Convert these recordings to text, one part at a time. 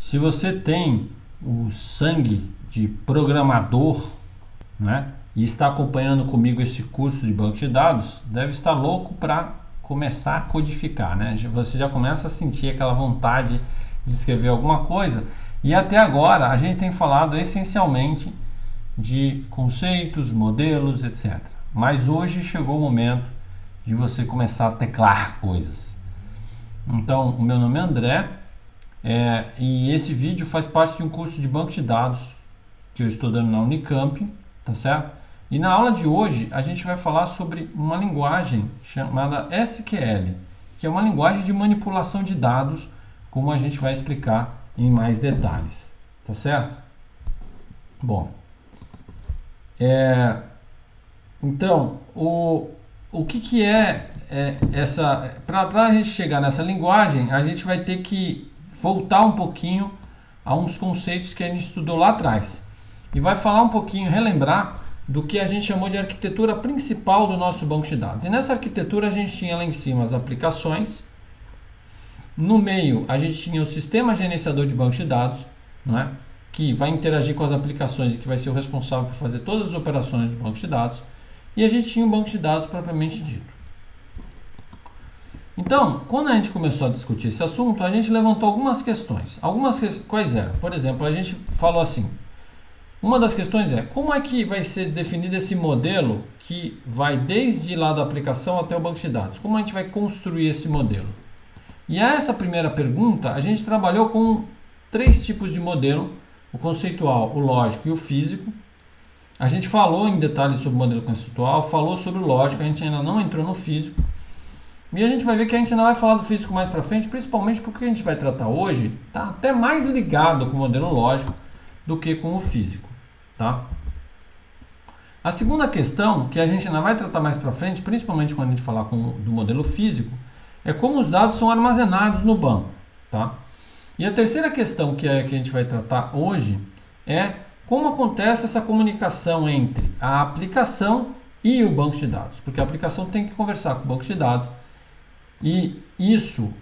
se você tem o sangue de programador, né, e está acompanhando comigo esse curso de banco de dados, deve estar louco para começar a codificar, né? Você já começa a sentir aquela vontade de escrever alguma coisa. E até agora a gente tem falado essencialmente de conceitos, modelos, etc. Mas hoje chegou o momento de você começar a teclar coisas. Então, o meu nome é André é, e esse vídeo faz parte de um curso de banco de dados que eu estou dando na Unicamp, tá certo? E na aula de hoje a gente vai falar sobre uma linguagem chamada SQL, que é uma linguagem de manipulação de dados, como a gente vai explicar em mais detalhes, tá certo? Bom, é, então, o, o que, que é, é essa. Para a gente chegar nessa linguagem, a gente vai ter que voltar um pouquinho a uns conceitos que a gente estudou lá atrás. E vai falar um pouquinho, relembrar do que a gente chamou de arquitetura principal do nosso banco de dados. E nessa arquitetura a gente tinha lá em cima as aplicações, no meio a gente tinha o sistema gerenciador de banco de dados, não é? que vai interagir com as aplicações e que vai ser o responsável por fazer todas as operações do banco de dados. E a gente tinha um banco de dados propriamente dito. Então, quando a gente começou a discutir esse assunto, a gente levantou algumas questões. Algumas quais eram? Por exemplo, a gente falou assim: uma das questões é como é que vai ser definido esse modelo que vai desde lá da aplicação até o banco de dados? Como a gente vai construir esse modelo? E a essa primeira pergunta, a gente trabalhou com três tipos de modelo: o conceitual, o lógico e o físico. A gente falou em detalhes sobre o modelo conceitual, falou sobre o lógico, a gente ainda não entrou no físico. E a gente vai ver que a gente ainda vai falar do físico mais para frente, principalmente porque a gente vai tratar hoje está até mais ligado com o modelo lógico do que com o físico, tá? A segunda questão, que a gente ainda vai tratar mais para frente, principalmente quando a gente falar com, do modelo físico, é como os dados são armazenados no banco, tá? E a terceira questão que, é, que a gente vai tratar hoje é como acontece essa comunicação entre a aplicação e o banco de dados? Porque a aplicação tem que conversar com o banco de dados e isso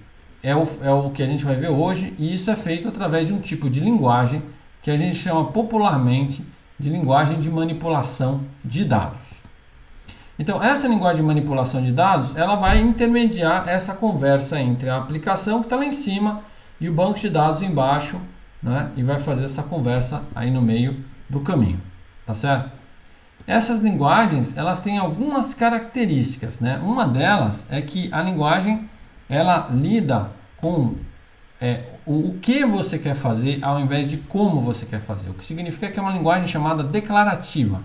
é o, é o que a gente vai ver hoje e isso é feito através de um tipo de linguagem que a gente chama popularmente de linguagem de manipulação de dados. Então, essa linguagem de manipulação de dados, ela vai intermediar essa conversa entre a aplicação que está lá em cima e o banco de dados embaixo, né? E vai fazer essa conversa aí no meio do caminho, tá certo? Essas linguagens, elas têm algumas características, né? Uma delas é que a linguagem, ela lida com é, o, o que você quer fazer ao invés de como você quer fazer. O que significa que é uma linguagem chamada declarativa.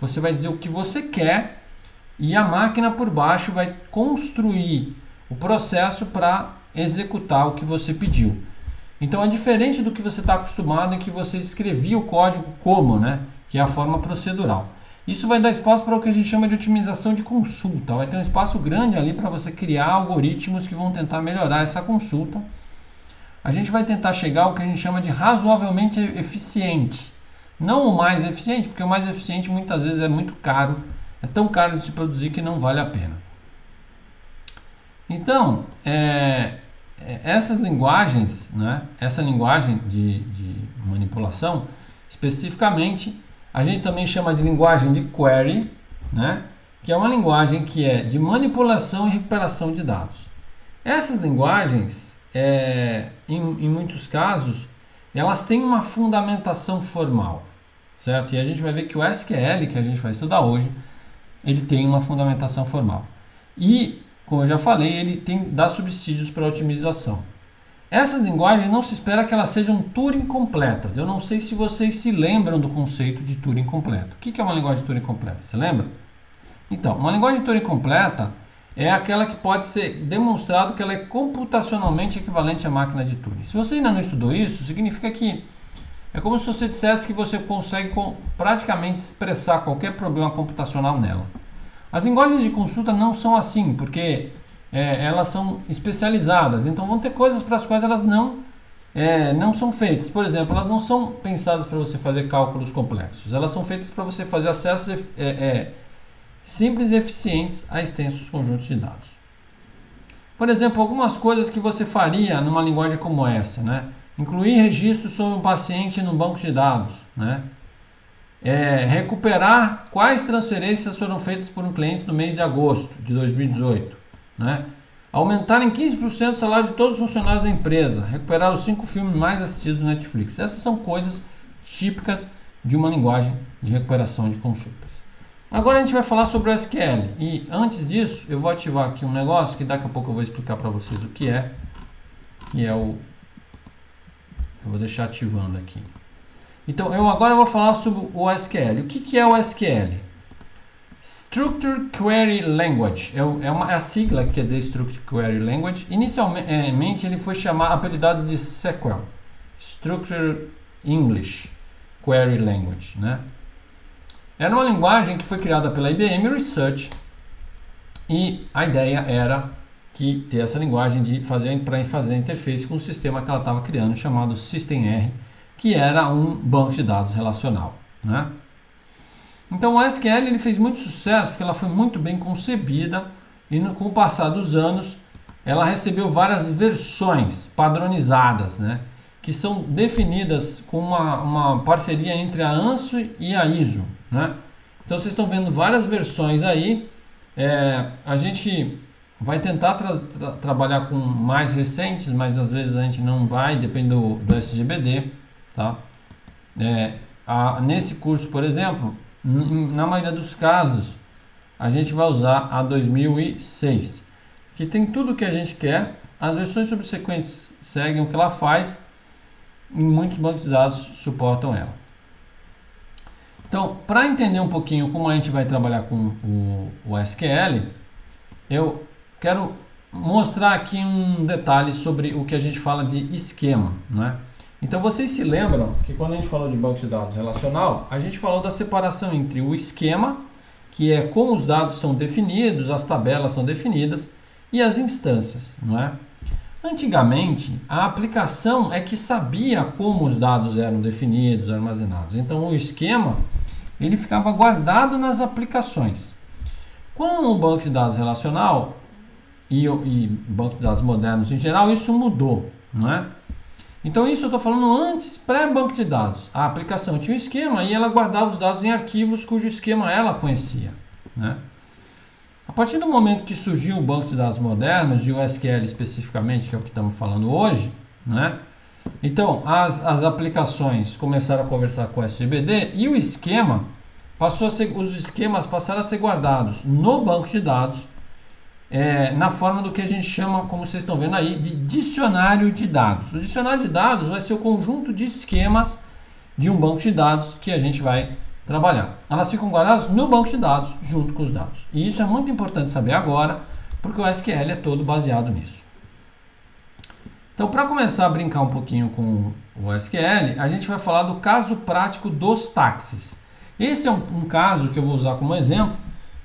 Você vai dizer o que você quer e a máquina por baixo vai construir o processo para executar o que você pediu. Então é diferente do que você está acostumado em que você escrevia o código como, né? Que é a forma procedural. Isso vai dar espaço para o que a gente chama de otimização de consulta. Vai ter um espaço grande ali para você criar algoritmos que vão tentar melhorar essa consulta. A gente vai tentar chegar ao que a gente chama de razoavelmente eficiente. Não o mais eficiente, porque o mais eficiente muitas vezes é muito caro, é tão caro de se produzir que não vale a pena. Então, é, é, essas linguagens, né, essa linguagem de, de manipulação, especificamente, a gente também chama de linguagem de query, né, que é uma linguagem que é de manipulação e recuperação de dados. Essas linguagens, é, em, em muitos casos, elas têm uma fundamentação formal, certo? E a gente vai ver que o SQL, que a gente vai estudar hoje, ele tem uma fundamentação formal. E como eu já falei, ele tem dá subsídios para otimização. Essas linguagens não se espera que elas sejam Turing completas. Eu não sei se vocês se lembram do conceito de Turing completo. O que é uma linguagem de Turing completa? Você lembra? Então, uma linguagem de Turing completa é aquela que pode ser demonstrado que ela é computacionalmente equivalente à máquina de Turing. Se você ainda não estudou isso, significa que é como se você dissesse que você consegue praticamente expressar qualquer problema computacional nela. As linguagens de consulta não são assim, porque é, elas são especializadas. Então vão ter coisas para as quais elas não, é, não são feitas. Por exemplo, elas não são pensadas para você fazer cálculos complexos. Elas são feitas para você fazer acessos é, é, simples e eficientes a extensos conjuntos de dados. Por exemplo, algumas coisas que você faria numa linguagem como essa, né? incluir registros sobre um paciente no banco de dados, né? É, recuperar quais transferências foram feitas por um cliente no mês de agosto de 2018, né? Aumentar em 15% o salário de todos os funcionários da empresa, recuperar os cinco filmes mais assistidos no Netflix. Essas são coisas típicas de uma linguagem de recuperação de consultas. Agora a gente vai falar sobre o SQL. E antes disso, eu vou ativar aqui um negócio que daqui a pouco eu vou explicar para vocês o que é, que é o eu vou deixar ativando aqui. Então, eu agora vou falar sobre o SQL. O que, que é o SQL? Structured Query Language. É, é, uma, é a sigla que quer dizer Structured Query Language. Inicialmente, ele foi chamado, apelidado de SQL. Structured English Query Language, né? Era uma linguagem que foi criada pela IBM Research e a ideia era que ter essa linguagem de fazer para fazer a interface com o sistema que ela estava criando chamado SystemR, que era um banco de dados relacional, né? Então o SQL ele fez muito sucesso porque ela foi muito bem concebida e no, com o passar dos anos ela recebeu várias versões padronizadas, né? que são definidas com uma, uma parceria entre a ANSO e a ISO. Né? Então vocês estão vendo várias versões aí. É, a gente vai tentar tra tra trabalhar com mais recentes, mas às vezes a gente não vai, depende do, do SGBD. Tá? É, a, nesse curso, por exemplo, na maioria dos casos, a gente vai usar a 2006, que tem tudo o que a gente quer. As versões subsequentes seguem o que ela faz e muitos bancos de dados suportam ela. Então, para entender um pouquinho como a gente vai trabalhar com o, o SQL, eu quero mostrar aqui um detalhe sobre o que a gente fala de esquema. Né? Então, vocês se lembram que quando a gente falou de banco de dados relacional, a gente falou da separação entre o esquema, que é como os dados são definidos, as tabelas são definidas, e as instâncias. Não é? Antigamente, a aplicação é que sabia como os dados eram definidos, armazenados. Então, o esquema ele ficava guardado nas aplicações. Com o banco de dados relacional e, e banco de dados modernos em geral, isso mudou, não é? Então, isso eu estou falando antes, pré-banco de dados. A aplicação tinha um esquema e ela guardava os dados em arquivos cujo esquema ela conhecia, né? A partir do momento que surgiu o banco de dados modernos, e o SQL especificamente, que é o que estamos falando hoje, né? Então, as, as aplicações começaram a conversar com o SGBD e o esquema passou a ser, os esquemas passaram a ser guardados no banco de dados é, na forma do que a gente chama, como vocês estão vendo aí, de dicionário de dados. O dicionário de dados vai ser o conjunto de esquemas de um banco de dados que a gente vai trabalhar. Elas ficam guardadas no banco de dados junto com os dados. E isso é muito importante saber agora, porque o SQL é todo baseado nisso. Então, para começar a brincar um pouquinho com o SQL, a gente vai falar do caso prático dos táxis. Esse é um, um caso que eu vou usar como exemplo,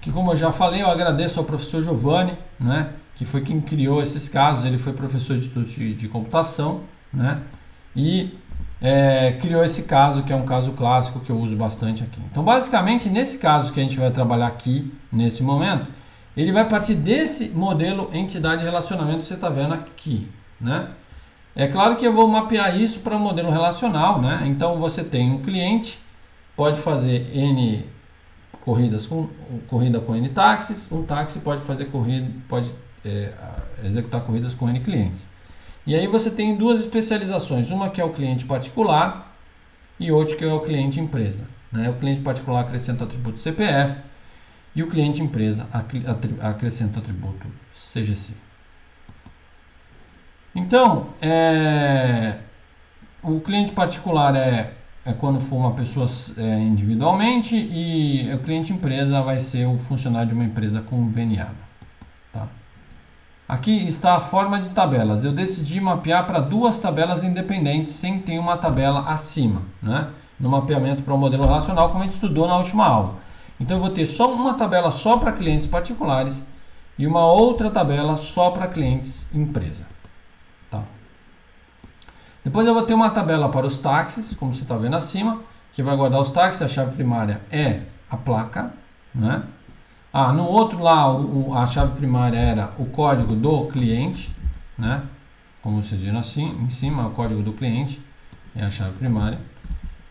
que como eu já falei, eu agradeço ao professor Giovanni, né, que foi quem criou esses casos, ele foi professor de de, de computação, né, e é, criou esse caso, que é um caso clássico que eu uso bastante aqui. Então, basicamente, nesse caso que a gente vai trabalhar aqui, nesse momento, ele vai partir desse modelo entidade-relacionamento que você está vendo aqui. Né? É claro que eu vou mapear isso para um modelo relacional. Né? Então, você tem um cliente, pode fazer N corridas com corrida com N táxis, um táxi pode fazer corrida, pode é, executar corridas com N clientes. E aí você tem duas especializações, uma que é o cliente particular e outra que é o cliente empresa. Né? O cliente particular acrescenta o atributo CPF e o cliente empresa acrescenta o atributo CGC. Então, é, o cliente particular é, é quando for uma pessoa é, individualmente e o cliente empresa vai ser o funcionário de uma empresa conveniada. Tá? Aqui está a forma de tabelas. Eu decidi mapear para duas tabelas independentes sem ter uma tabela acima, né? no mapeamento para o modelo relacional, como a gente estudou na última aula. Então eu vou ter só uma tabela só para clientes particulares e uma outra tabela só para clientes empresa. Depois eu vou ter uma tabela para os táxis, como você está vendo acima, que vai guardar os táxis. A chave primária é a placa, né? Ah, no outro lá, o, a chave primária era o código do cliente, né? como vocês viram assim, em cima é o código do cliente, é a chave primária.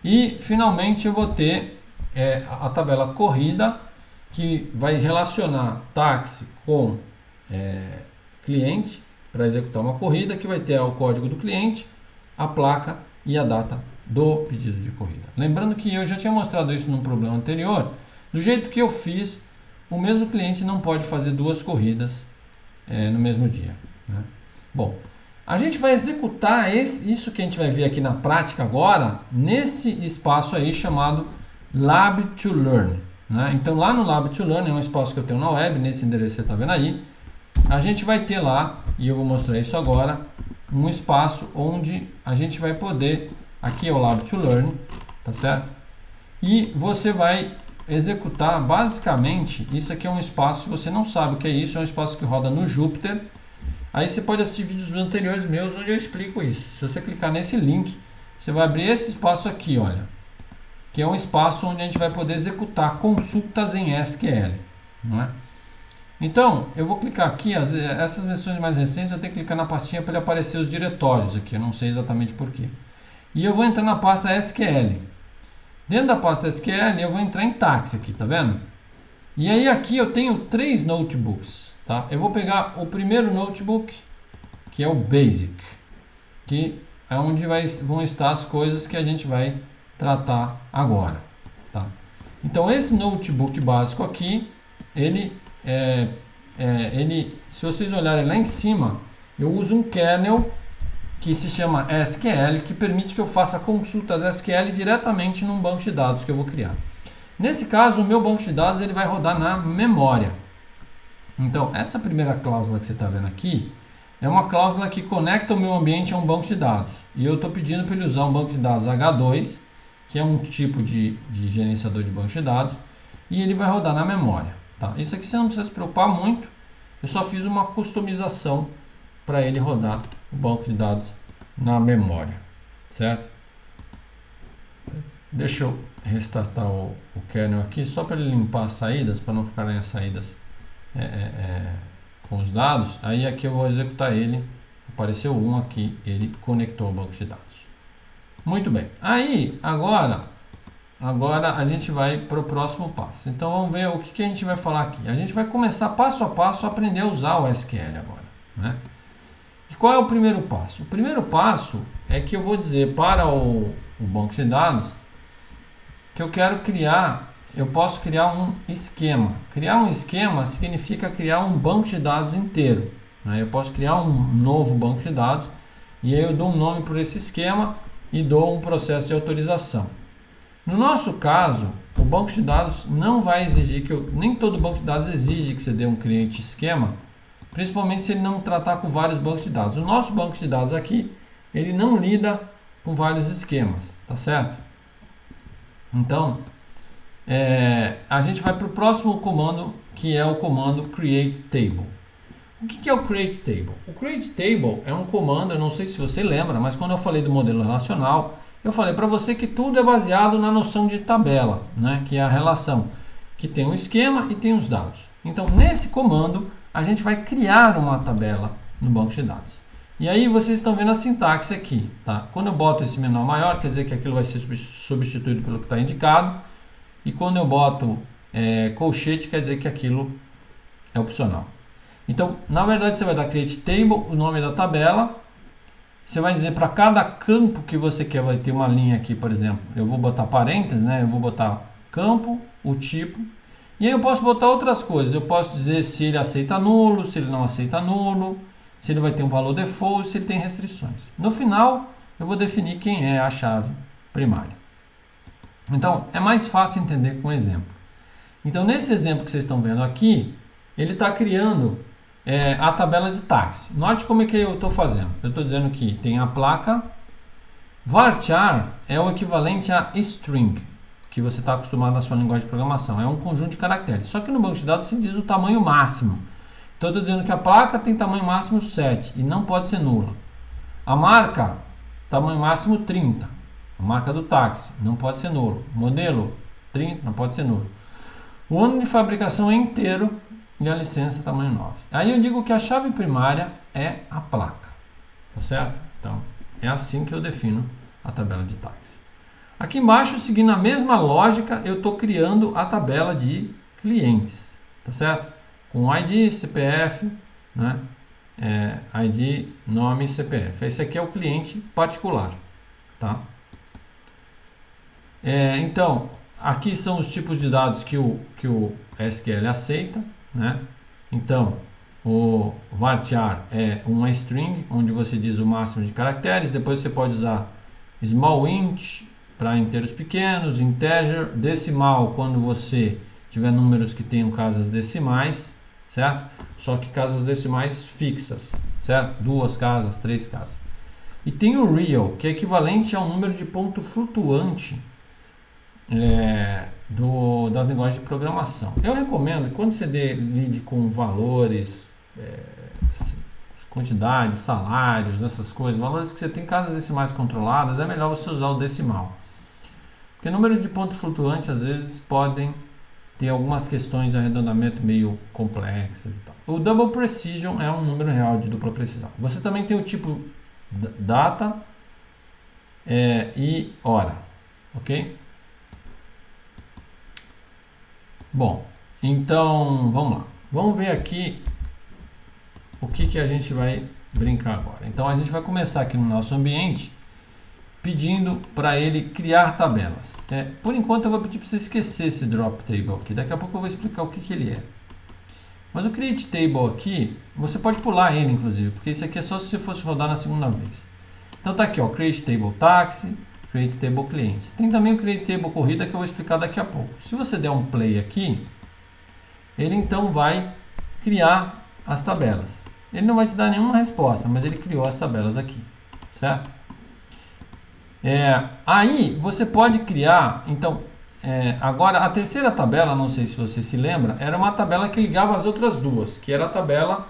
E finalmente eu vou ter é, a tabela corrida que vai relacionar táxi com é, cliente para executar uma corrida que vai ter o código do cliente, a placa e a data do pedido de corrida. Lembrando que eu já tinha mostrado isso num problema anterior, do jeito que eu fiz, o mesmo cliente não pode fazer duas corridas é, no mesmo dia. Né? Bom, a gente vai executar esse, isso que a gente vai ver aqui na prática agora, nesse espaço aí chamado Lab to Learn. Né? Então lá no Lab to Learn, é um espaço que eu tenho na web, nesse endereço que você está vendo aí, a gente vai ter lá, e eu vou mostrar isso agora, um espaço onde a gente vai poder, aqui é o Lab to Learn, tá certo? E você vai executar basicamente, isso aqui é um espaço, se você não sabe o que é isso, é um espaço que roda no Jupyter. Aí você pode assistir vídeos anteriores meus onde eu explico isso. Se você clicar nesse link, você vai abrir esse espaço aqui, olha, que é um espaço onde a gente vai poder executar consultas em SQL, não é? Então, eu vou clicar aqui, as, essas versões mais recentes eu tenho que clicar na pastinha para ele aparecer os diretórios aqui, eu não sei exatamente porquê. E eu vou entrar na pasta SQL. Dentro da pasta SQL eu vou entrar em táxi aqui, tá vendo? E aí aqui eu tenho três notebooks, tá? Eu vou pegar o primeiro notebook, que é o Basic, que é onde vai, vão estar as coisas que a gente vai tratar agora, tá? Então esse notebook básico aqui, ele, é, é, ele, se vocês olharem lá em cima, eu uso um kernel que se chama SQL, que permite que eu faça consultas SQL diretamente num banco de dados que eu vou criar. Nesse caso, o meu banco de dados ele vai rodar na memória. Então, essa primeira cláusula que você está vendo aqui é uma cláusula que conecta o meu ambiente a um banco de dados. E eu estou pedindo para ele usar um banco de dados H2, que é um tipo de, de gerenciador de banco de dados, e ele vai rodar na memória. Tá? Isso aqui você não precisa se preocupar muito, eu só fiz uma customização para ele rodar o banco de dados na memória, certo? Deixa eu restartar o, o kernel aqui só para ele limpar as saídas, para não ficarem as saídas é, é, é, com os dados. Aí aqui eu vou executar ele, apareceu um aqui, ele conectou o banco de dados. Muito bem, aí agora, agora a gente vai para o próximo passo. Então vamos ver o que, que a gente vai falar aqui. A gente vai começar passo a passo a aprender a usar o SQL agora, né? E qual é o primeiro passo? O primeiro passo é que eu vou dizer para o, o banco de dados que eu quero criar, eu posso criar um esquema. Criar um esquema significa criar um banco de dados inteiro. Né? Eu posso criar um novo banco de dados e aí eu dou um nome para esse esquema e dou um processo de autorização. No nosso caso, o banco de dados não vai exigir que eu, nem todo banco de dados exige que você dê um cliente esquema, principalmente se ele não tratar com vários bancos de dados. O nosso banco de dados aqui, ele não lida com vários esquemas, tá certo? Então, é, a gente vai para o próximo comando, que é o comando create table. O que, que é o create table? O create table é um comando, eu não sei se você lembra, mas quando eu falei do modelo relacional, eu falei para você que tudo é baseado na noção de tabela, né, que é a relação que tem um esquema e tem os dados. Então, nesse comando, a gente vai criar uma tabela no banco de dados. E aí vocês estão vendo a sintaxe aqui. Tá? Quando eu boto esse menor maior, quer dizer que aquilo vai ser substituído pelo que está indicado. E quando eu boto é, colchete, quer dizer que aquilo é opcional. Então, na verdade, você vai dar create table, o nome da tabela. Você vai dizer para cada campo que você quer, vai ter uma linha aqui, por exemplo. Eu vou botar parênteses, né? Eu vou botar campo, o tipo e aí eu posso botar outras coisas. Eu posso dizer se ele aceita nulo, se ele não aceita nulo, se ele vai ter um valor default, se ele tem restrições. No final, eu vou definir quem é a chave primária. Então, é mais fácil entender com um exemplo. Então, nesse exemplo que vocês estão vendo aqui, ele está criando é, a tabela de táxi. Note como é que eu estou fazendo. Eu estou dizendo que tem a placa. Varchar é o equivalente a string que você está acostumado na sua linguagem de programação. É um conjunto de caracteres. Só que no banco de dados se diz o tamanho máximo. Então eu estou dizendo que a placa tem tamanho máximo 7 e não pode ser nula. A marca, tamanho máximo 30. A marca do táxi, não pode ser nulo. Modelo, 30, não pode ser nulo. O ano de fabricação é inteiro e a licença tamanho 9. Aí eu digo que a chave primária é a placa. Tá certo? Então, é assim que eu defino a tabela de tags. Aqui embaixo, seguindo a mesma lógica, eu estou criando a tabela de clientes, tá certo? Com ID, CPF, né? É, ID, nome e CPF. Esse aqui é o cliente particular, tá? É, então, aqui são os tipos de dados que o, que o SQL aceita, né? Então, o varchar é uma string, onde você diz o máximo de caracteres. Depois você pode usar small int para inteiros pequenos, integer, decimal quando você tiver números que tenham casas decimais, certo? Só que casas decimais fixas, certo? Duas casas, três casas. E tem o real, que é equivalente ao número de ponto flutuante é, do, das linguagens de programação. Eu recomendo que quando você dê lide com valores, é, quantidades, salários, essas coisas, valores que você tem casas decimais controladas, é melhor você usar o decimal. Porque número de ponto flutuante às vezes podem ter algumas questões de arredondamento meio complexas e tal. O double precision é um número real de dupla precisão. Você também tem o tipo data é, e hora, ok? Bom, então vamos lá. Vamos ver aqui o que, que a gente vai brincar agora. Então a gente vai começar aqui no nosso ambiente pedindo para ele criar tabelas. É, por enquanto eu vou pedir para você esquecer esse drop table aqui. Daqui a pouco eu vou explicar o que, que ele é. Mas o create table aqui, você pode pular ele inclusive, porque isso aqui é só se você fosse rodar na segunda vez. Então tá aqui, ó, create table taxi, Create Table Cliente. Tem também o Create Table Corrida que eu vou explicar daqui a pouco. Se você der um play aqui, ele então vai criar as tabelas. Ele não vai te dar nenhuma resposta, mas ele criou as tabelas aqui, certo? É, aí você pode criar, então, é, agora a terceira tabela, não sei se você se lembra, era uma tabela que ligava as outras duas, que era a tabela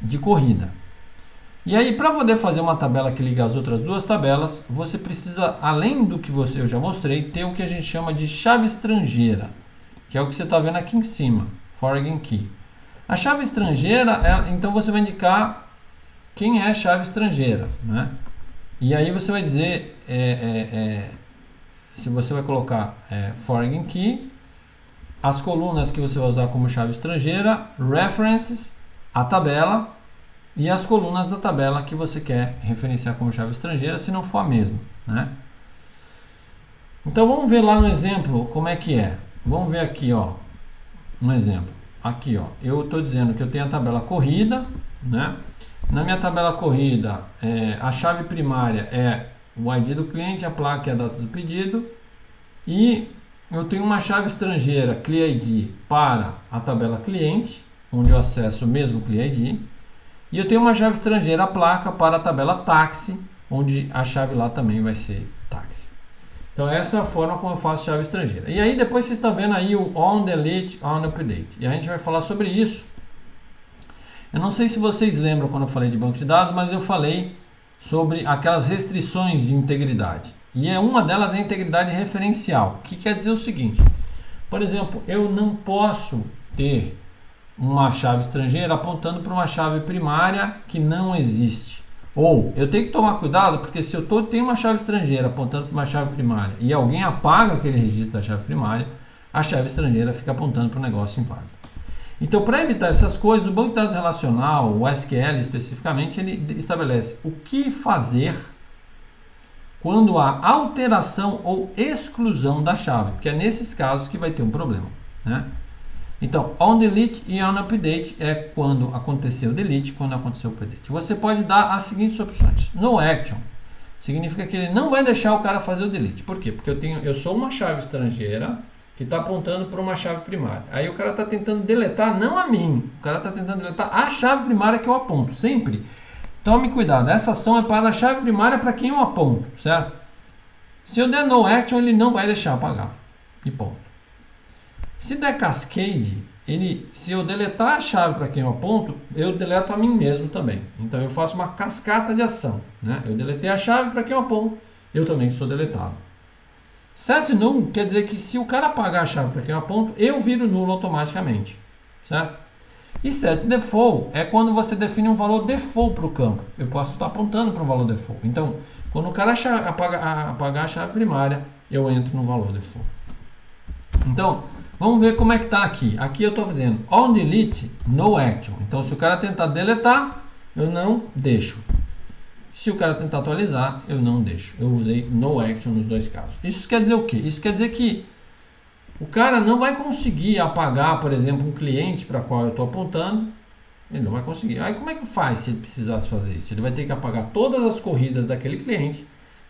de corrida. E aí, para poder fazer uma tabela que liga as outras duas tabelas, você precisa, além do que você eu já mostrei, ter o que a gente chama de chave estrangeira, que é o que você está vendo aqui em cima, foreign key. A chave estrangeira, é, então você vai indicar quem é chave estrangeira, né? E aí você vai dizer, é, é, é se você vai colocar é, foreign key, as colunas que você vai usar como chave estrangeira, references, a tabela e as colunas da tabela que você quer referenciar como chave estrangeira, se não for a mesma. Né? Então vamos ver lá no exemplo como é que é. Vamos ver aqui, ó, um exemplo. Aqui, ó, eu estou dizendo que eu tenho a tabela corrida, né? Na minha tabela corrida, é, a chave primária é o ID do cliente, a placa e a data do pedido. E eu tenho uma chave estrangeira, CliID, para a tabela cliente, onde eu acesso o mesmo CliID. E eu tenho uma chave estrangeira, placa, para a tabela táxi, onde a chave lá também vai ser táxi. Então essa é a forma como eu faço chave estrangeira. E aí depois vocês estão vendo aí o on delete, on update. E a gente vai falar sobre isso. Eu não sei se vocês lembram quando eu falei de banco de dados, mas eu falei sobre aquelas restrições de integridade. E é uma delas é a integridade referencial, que quer dizer o seguinte: por exemplo, eu não posso ter uma chave estrangeira apontando para uma chave primária que não existe. Ou eu tenho que tomar cuidado porque se eu tô, tenho uma chave estrangeira apontando para uma chave primária e alguém apaga aquele registro da chave primária, a chave estrangeira fica apontando para o negócio inválido. Então, para evitar essas coisas, o banco de dados relacional, o SQL especificamente, ele estabelece o que fazer quando há alteração ou exclusão da chave, porque é nesses casos que vai ter um problema. Né? Então, on delete e on update é quando aconteceu o delete, quando aconteceu o update. Você pode dar as seguintes opções. No action significa que ele não vai deixar o cara fazer o delete. Por quê? Porque eu tenho, eu sou uma chave estrangeira que está apontando para uma chave primária. Aí o cara está tentando deletar não a mim, o cara está tentando deletar a chave primária que eu aponto. Sempre. Tome cuidado. Essa ação é para a chave primária para quem eu aponto, certo? Se eu der no action, ele não vai deixar apagar. E ponto. Se der cascade, ele, se eu deletar a chave para quem eu aponto, eu deleto a mim mesmo também. Então eu faço uma cascata de ação. Né? Eu deletei a chave para quem eu aponto, eu também sou deletado. Set null quer dizer que se o cara apagar a chave para quem eu aponto, eu viro nulo automaticamente. Certo? E set default é quando você define um valor default para o campo. Eu posso estar apontando para um valor default. Então, quando o cara apagar, apagar a chave primária, eu entro no valor default. Então, vamos ver como é que está aqui. Aqui eu estou fazendo on delete, no action. Então, se o cara tentar deletar, eu não deixo. Se o cara tentar atualizar, eu não deixo. Eu usei no action nos dois casos. Isso quer dizer o quê? Isso quer dizer que o cara não vai conseguir apagar, por exemplo, um cliente para qual eu estou apontando. Ele não vai conseguir. Aí como é que faz se ele precisasse fazer isso? Ele vai ter que apagar todas as corridas daquele cliente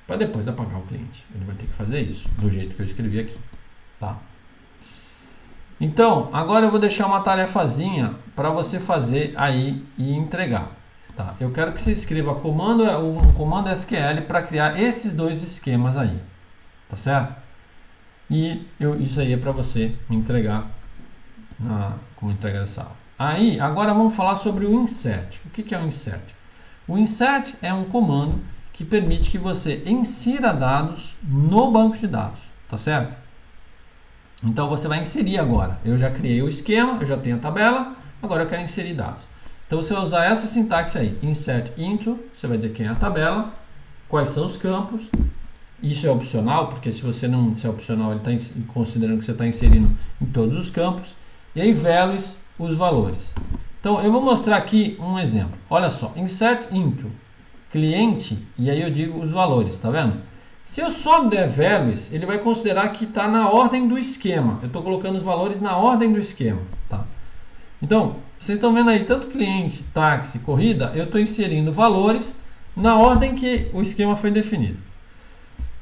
para depois apagar o cliente. Ele vai ter que fazer isso do jeito que eu escrevi aqui, tá? Então, agora eu vou deixar uma tarefazinha para você fazer aí e entregar. Tá? Eu quero que você escreva comando, um comando SQL para criar esses dois esquemas aí. Tá certo? E eu, isso aí é para você entregar na, como entrega dessa aula. Aí, agora vamos falar sobre o insert. O que, que é o insert? O insert é um comando que permite que você insira dados no banco de dados, tá certo? Então você vai inserir agora. Eu já criei o esquema, eu já tenho a tabela, agora eu quero inserir dados. Então você vai usar essa sintaxe aí, insert into, você vai dizer quem é a tabela, quais são os campos, isso é opcional, porque se você não se é opcional, ele está considerando que você está inserindo em todos os campos. E aí, values, os valores. Então, eu vou mostrar aqui um exemplo. Olha só, insert into cliente, e aí eu digo os valores, tá vendo? Se eu só der values, ele vai considerar que está na ordem do esquema. Eu estou colocando os valores na ordem do esquema, tá? Então, vocês estão vendo aí, tanto cliente, táxi, corrida, eu estou inserindo valores na ordem que o esquema foi definido.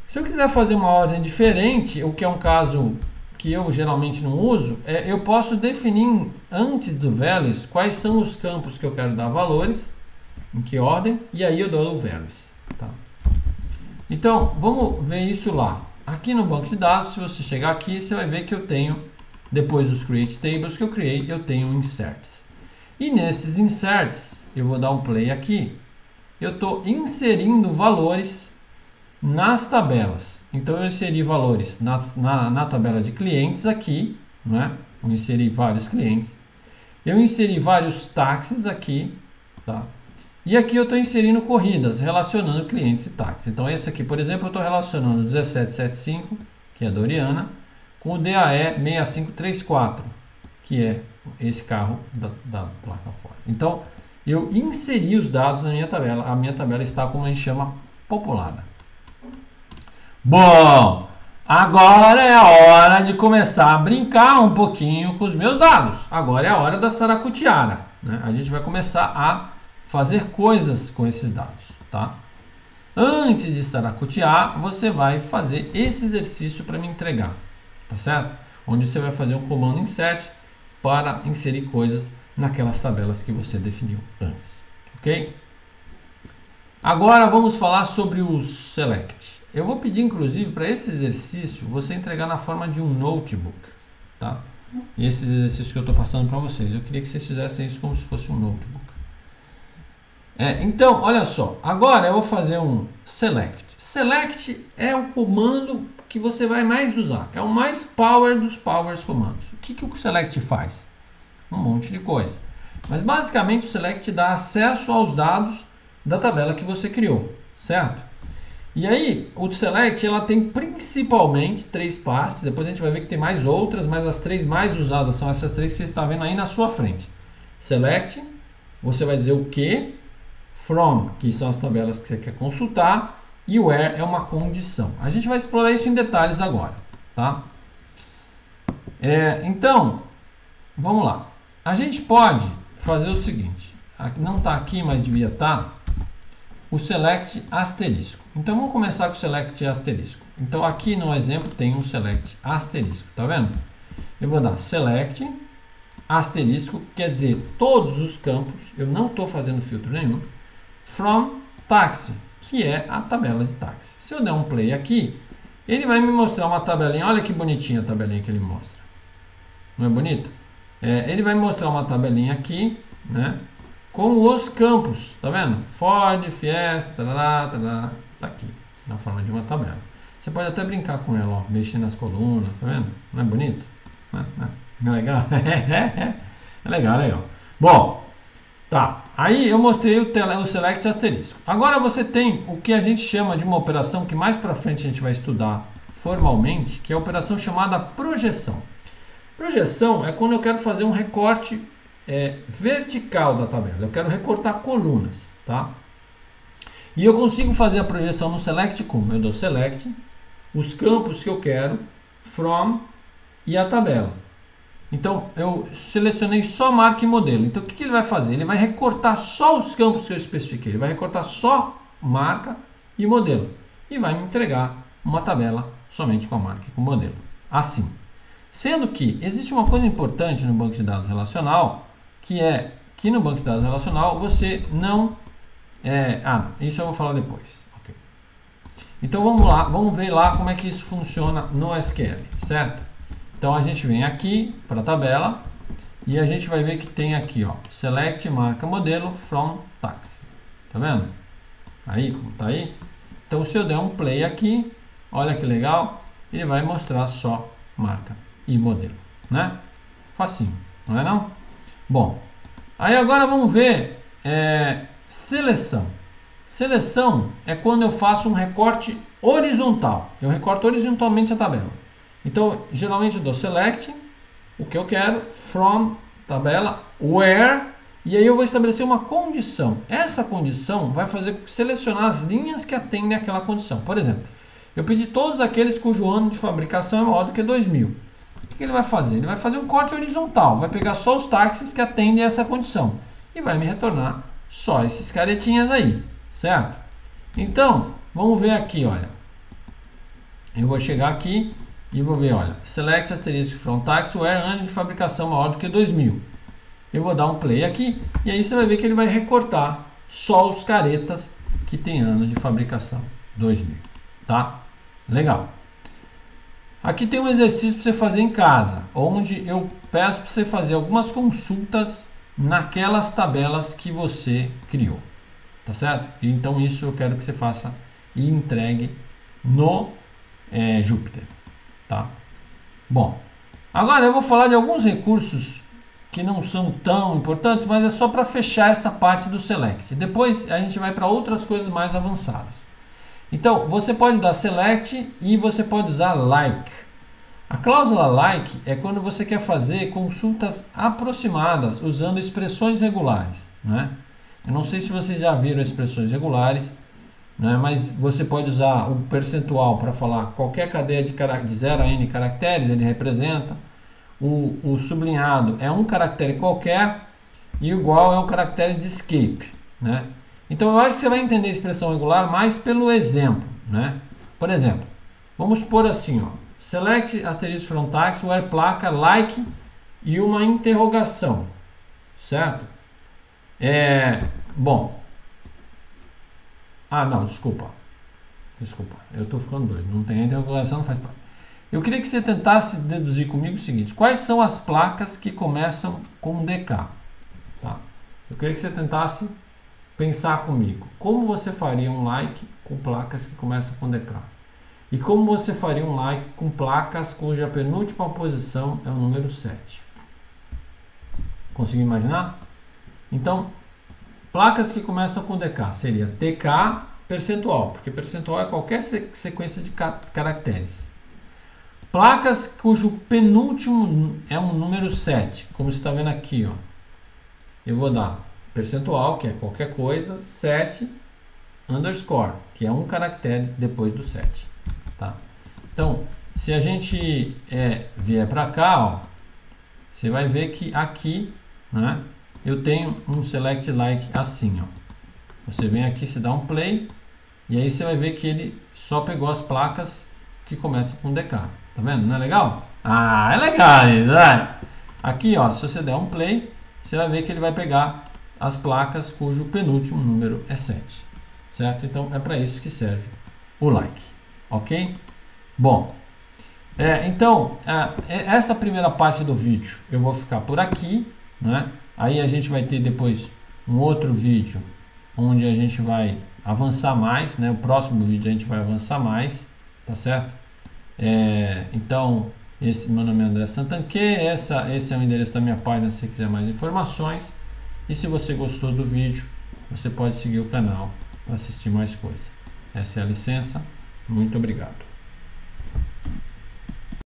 Se eu quiser fazer uma ordem diferente, o que é um caso que eu geralmente não uso, é, eu posso definir antes do values quais são os campos que eu quero dar valores, em que ordem, e aí eu dou o values. Tá? Então, vamos ver isso lá. Aqui no banco de dados, se você chegar aqui, você vai ver que eu tenho, depois dos create tables que eu criei, eu tenho inserts. E nesses inserts, eu vou dar um play aqui, eu estou inserindo valores nas tabelas. Então eu inseri valores na, na, na tabela de clientes aqui, né? Eu inseri vários clientes. Eu inseri vários táxis aqui, tá? E aqui eu estou inserindo corridas, relacionando clientes e táxis. Então esse aqui, por exemplo, eu estou relacionando o 1775, que é a Doriana, com o DAE 6534, que é esse carro da, da placa fora. Então eu inseri os dados na minha tabela. A minha tabela está como a gente chama populada. Bom, agora é a hora de começar a brincar um pouquinho com os meus dados. Agora é a hora da saracutiara. Né? A gente vai começar a fazer coisas com esses dados, tá? Antes de saracutiar, você vai fazer esse exercício para me entregar, tá certo? Onde você vai fazer um comando insert para inserir coisas naquelas tabelas que você definiu antes, ok? Agora vamos falar sobre o select. Eu vou pedir, inclusive, para esse exercício você entregar na forma de um notebook, tá? Esses exercícios que eu estou passando para vocês, eu queria que vocês fizessem isso como se fosse um notebook. É, então, olha só, agora eu vou fazer um select. Select é o comando que você vai mais usar, é o mais power dos powers comandos. O que, que o select faz? Um monte de coisa. Mas basicamente o select dá acesso aos dados da tabela que você criou, certo? E aí, o select ela tem principalmente três partes. Depois a gente vai ver que tem mais outras, mas as três mais usadas são essas três que você está vendo aí na sua frente. Select, você vai dizer o que, from, que são as tabelas que você quer consultar, e where é uma condição. A gente vai explorar isso em detalhes agora, tá? É, então, vamos lá. A gente pode fazer o seguinte. Não está aqui, mas devia estar. Tá o select asterisco. Então vamos começar com o select asterisco. Então aqui no exemplo tem um select asterisco, tá vendo? Eu vou dar select asterisco, quer dizer, todos os campos, eu não estou fazendo filtro nenhum, from taxi, que é a tabela de táxi. Se eu der um play aqui, ele vai me mostrar uma tabelinha, olha que bonitinha a tabelinha que ele mostra. Não é bonita? É, ele vai me mostrar uma tabelinha aqui, né? com os campos, tá vendo? Ford, Fiesta, tá aqui, na forma de uma tabela. Você pode até brincar com ela, ó, mexer nas colunas, tá vendo? Não é bonito? Não é, não é legal? é legal, é legal. Bom, tá. Aí eu mostrei o, tele, o select asterisco. Agora você tem o que a gente chama de uma operação que mais para frente a gente vai estudar formalmente, que é a operação chamada projeção. Projeção é quando eu quero fazer um recorte é, vertical da tabela. Eu quero recortar colunas, tá? E eu consigo fazer a projeção no select como? Eu dou select, os campos que eu quero, from e a tabela. Então, eu selecionei só marca e modelo. Então, o que, que ele vai fazer? Ele vai recortar só os campos que eu especifiquei. Ele vai recortar só marca e modelo. E vai me entregar uma tabela somente com a marca e com o modelo. Assim. Sendo que existe uma coisa importante no banco de dados relacional, que é que no banco de dados relacional você não... É, ah, isso eu vou falar depois. Okay. Então, vamos lá, vamos ver lá como é que isso funciona no SQL, certo? Então a gente vem aqui para a tabela e a gente vai ver que tem aqui, ó, select marca modelo from tax. Tá vendo? Aí, como tá aí? Então se eu der um play aqui, olha que legal, ele vai mostrar só marca e modelo, né? Facinho, não é não? Bom, aí agora vamos ver é, seleção. Seleção é quando eu faço um recorte horizontal. Eu recorto horizontalmente a tabela. Então, geralmente eu dou select, o que eu quero, from, tabela, where, e aí eu vou estabelecer uma condição. Essa condição vai fazer selecionar as linhas que atendem àquela condição. Por exemplo, eu pedi todos aqueles cujo ano de fabricação é maior do que 2000. O que ele vai fazer? Ele vai fazer um corte horizontal, vai pegar só os táxis que atendem essa condição e vai me retornar só esses caretinhas aí, certo? Então, vamos ver aqui, olha. Eu vou chegar aqui e vou ver, olha, select asterisco from tax where ano de fabricação maior do que 2000. Eu vou dar um play aqui e aí você vai ver que ele vai recortar só os caretas que tem ano de fabricação 2000, tá? Legal. Aqui tem um exercício para você fazer em casa, onde eu peço para você fazer algumas consultas naquelas tabelas que você criou, tá certo? Então isso eu quero que você faça e entregue no é, Júpiter. Tá? Bom, agora eu vou falar de alguns recursos que não são tão importantes, mas é só para fechar essa parte do select. Depois a gente vai para outras coisas mais avançadas. Então, você pode dar select e você pode usar like. A cláusula like é quando você quer fazer consultas aproximadas usando expressões regulares. Né? Eu não sei se vocês já viram expressões regulares, né? mas você pode usar o percentual para falar qualquer cadeia de, de 0 a n caracteres, ele representa. O, o, sublinhado é um caractere qualquer e o igual é um caractere de escape. Né? Então eu acho que você vai entender a expressão regular mais pelo exemplo. Né? Por exemplo, vamos pôr assim, ó, select asterisco from tax where placa like e uma interrogação, certo? É, bom, ah, não, desculpa. Desculpa, eu estou ficando doido. Não tem interrogação, não faz parte. Eu queria que você tentasse deduzir comigo o seguinte: quais são as placas que começam com DK? Tá? Eu queria que você tentasse pensar comigo. Como você faria um like com placas que começam com DK? E como você faria um like com placas cuja penúltima posição é o número 7? Conseguiu imaginar? Então, Placas que começam com DK seria TK percentual, porque percentual é qualquer sequência de caracteres. Placas cujo penúltimo é um número 7, como você está vendo aqui. Ó. Eu vou dar percentual, que é qualquer coisa, 7 underscore, que é um caractere depois do 7. Tá? Então, se a gente é, vier para cá, ó, você vai ver que aqui né, eu tenho um select like assim, ó. Você vem aqui, você dá um play e aí você vai ver que ele só pegou as placas que começam com DK. Tá vendo? Não é legal? Ah, é legal isso, né? Aqui, ó, se você der um play, você vai ver que ele vai pegar as placas cujo penúltimo número é 7. Certo? Então é para isso que serve o like. Ok? Bom, é, então, é, essa primeira parte do vídeo eu vou ficar por aqui, né? Aí a gente vai ter depois um outro vídeo onde a gente vai avançar mais, né? O próximo vídeo a gente vai avançar mais, tá certo? É, então, esse meu nome é André Santanque, essa, esse é o endereço da minha página se você quiser mais informações. E se você gostou do vídeo, você pode seguir o canal para assistir mais coisas. Essa é a licença. Muito obrigado.